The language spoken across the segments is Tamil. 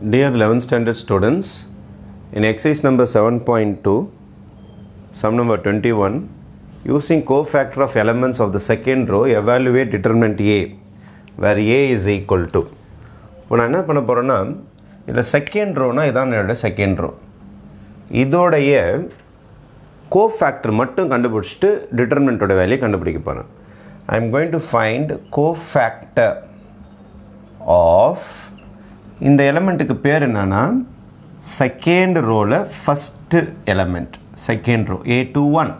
Dear 11th standard students, in exercise number 7.2, sum number 21, using cofactor of elements of the second row, evaluate determinant A, where A is equal to. இப்போ நான் என்ன பண்ண போகிறேன்னா இதில் செகண்ட் ரோனா இதான் என்னோட செகண்ட் ரோ இதோடைய கோஃபேக்டர் மட்டும் கண்டுபிடிச்சிட்டு டிட்டர்மினண்ட்டோட வேல்யூ கண்டுபிடிக்க போகிறேன் I am going to find cofactor of இந்த எலமெண்ட்டுக்கு பேர் என்னென்னா second ரோவில் first element second row A two one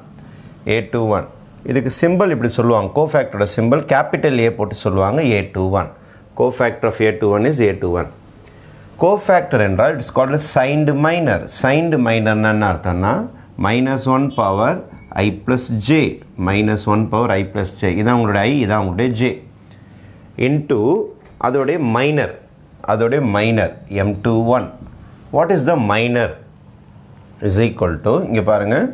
A two one இதுக்கு சிம்பிள் இப்படி சொல்லுவாங்க. கோஃபேக்டரோட சிம்பிள் கேபிட்டல் ஏ போட்டு சொல்லுவாங்க. A two one cofactor of A two one is A two one cofactor என்றால் it's called signed minor signed மைனர்னா என்ன அர்த்தம்னா minus one power I plus J minus one power I plus J இதான் உங்களுடைய ஐ இதான் உங்களுடைய ஜே இன்ட்டு அதோடைய மைனர் அதோடைய minor M two one what is the minor is equal to இங்கே பாருங்கள்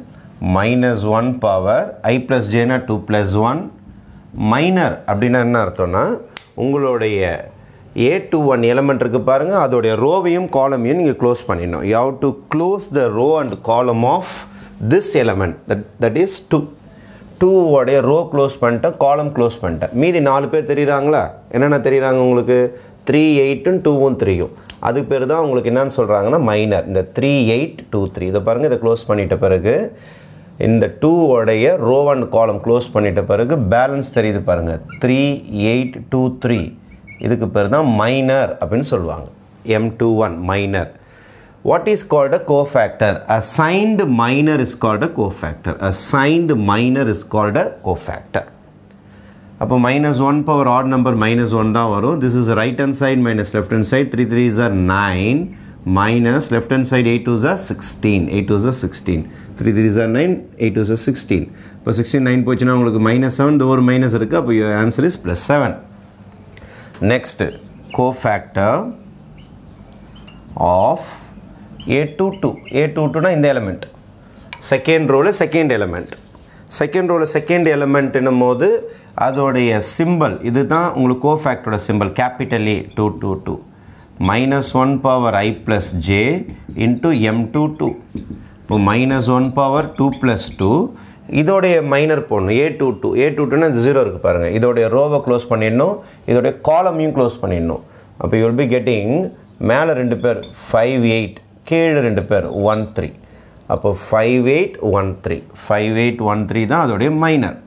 minus one power I plus ஜேனா two plus one minor அப்படின்னா என்ன அர்த்தம்னா உங்களுடைய ஏ டூ ஒன் எலமெண்ட் இருக்குது பாருங்கள் அதோடைய ரோவையும் காலமையும் நீங்கள் க்ளோஸ் பண்ணிடணும். You have to close the row and column of this element that that is two டூவோடைய row close பண்ணிட்டேன் காலம் க்ளோஸ் பண்ணிட்டேன். மீதி நாலு பேர் தெரியுறாங்களா? என்னென்ன தெரியுறாங்க உங்களுக்கு? த்ரீ எயிட்டும் டூவும் த்ரீயும் அதுக்கு பேர் தான் உங்களுக்கு என்னன்னு சொல்கிறாங்கன்னா மைனர் இந்த த்ரீ எயிட் டூ த்ரீ இதை பாருங்கள் இதை க்ளோஸ் பண்ணிட்ட பிறகு இந்த டூவோடைய ரோ அண்ட் காலம் க்ளோஸ் பண்ணிட்ட பிறகு பேலன்ஸ் தெரியுது பாருங்கள் த்ரீ எயிட் டூ த்ரீ இதுக்கு பேர் தான் மைனர் அப்படின்னு சொல்லுவாங்க. M two one minor what is called a cofactor assigned minor is called cofactor a signed minor is called a cofactor அப்போ minus one power odd number minus one தான் வரும். This is right hand side minus left hand side three three is nine minus left hand side eight two are sixteen eight two are sixteen three three is are nine eight two are sixteen இப்போ சிக்ஸ்டீன் நைன் போச்சுன்னா உங்களுக்கு மைனஸ் செவன் இந்த ஒரு மைனஸ் இருக்குது அப்போ answer is plus seven next cofactor of A two two A two டூனா இந்த எலமெண்ட் செகண்ட் ரோடு செகண்ட் எலமெண்ட் செகண்ட் ரோவில் செகண்ட் எலமெண்ட்னும் போது அதோடைய சிம்பிள் இது தான் உங்களுக்கு கோஃபேக்டோட simple capital A two two two minus one power I plus J into M two two இப்போ minus one power two plus two இதோடைய மைனர் போடணும் A two two A two டூனா ஜீரோ இருக்குது பாருங்கள் இதோடைய ரோவை க்ளோஸ் பண்ணிடணும். இதோடைய காலமையும் க்ளோஸ் பண்ணிடணும். அப்போ யூ வில் பி கெட்டிங் மேலே ரெண்டு பேர் ஃபைவ் எயிட் கீழே ரெண்டு பேர் ஒன் த்ரீ அப்போ five eight one three five eight one three தான் அதோடைய minor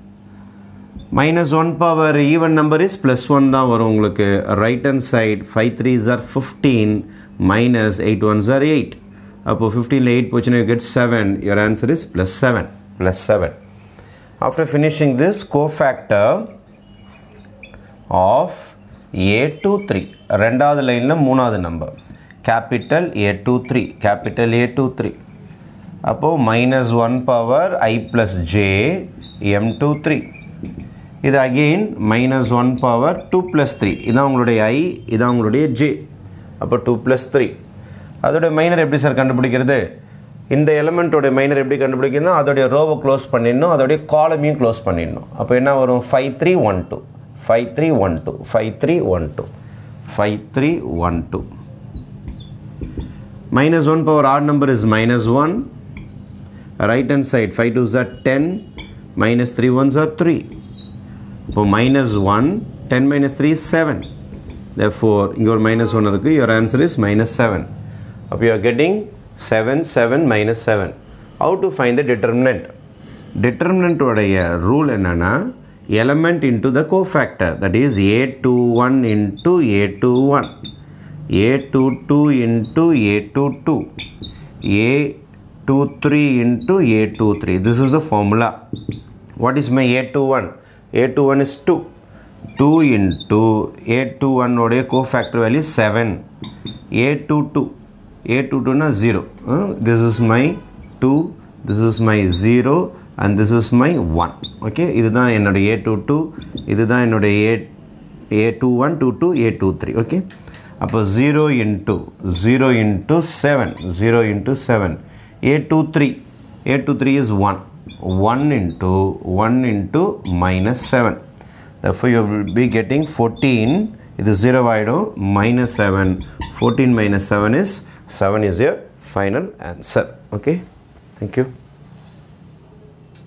minus one power even number is plus one தான் வரும் உங்களுக்கு. Right hand side five three are fifteen minus eight ones are eight அப்போது ஃபிஃப்டீனில் எயிட் போச்சுன்னா you get seven your answer is plus seven plus seven after finishing this cofactor of A two three ரெண்டாவது லைனில் மூணாவது number capital A two three capital A two three அப்போது minus one power I plus J M two three இது again minus one power two plus three இதான் உங்களுடைய ஐ இதான் உங்களுடைய ஜே அப்போ டூ ப்ளஸ் த்ரீ அதோடைய மைனர் எப்படி சார் கண்டுபிடிக்கிறது? இந்த எலமெண்ட்டோடைய மைனர் எப்படி கண்டுபிடிக்கிறதுனா அதோடைய ரோவை க்ளோஸ் பண்ணிடணும் அதோடைய காலமையும் க்ளோஸ் பண்ணிடணும். அப்போ என்ன வரும்? Five three one two five three one two five three one two five three one two minus one power odd number is minus one right hand side 5 2s are 10 minus 3 1s are 3 so minus 1 10 minus 3 is 7 therefore your minus 1 இருக்கு your answer is minus 7 அப்போ you are getting 7 7 minus 7 how to find the determinant determinant உடைய rule என்னன்னா element into the cofactor that is a21 into a21 a22 into a22 a23 into a23 this is the formula what is my a21 a21 is 2 2 into a21 உடைய cofactor value 7 a22 a22 na 0 uh, this is my 2 this is my 0 and this is my 1 okay இதுதான் என்னோட a22 இதுதான் என்னோட a a21 22 a23 okay அப்போ zero into zero into seven zero into seven 823 three. Is 1 1 into 1 into minus 7 therefore you will be getting 14 it is 0 by minus 7 14 minus 7 is 7 is your final answer. Okay? Thank you.